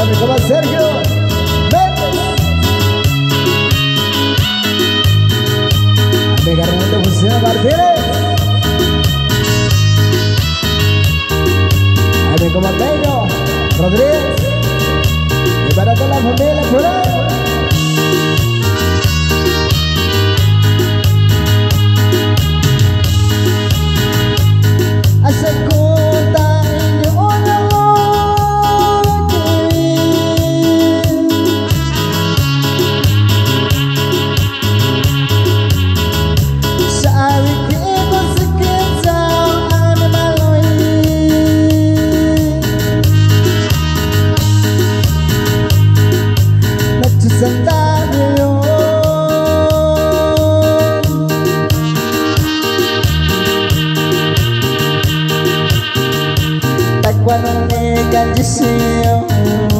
Para mi Sergio Méndez. A mi carnal de Funciona Martínez. A Rodríguez. Y para toda la familia. água não é de cima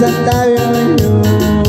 santa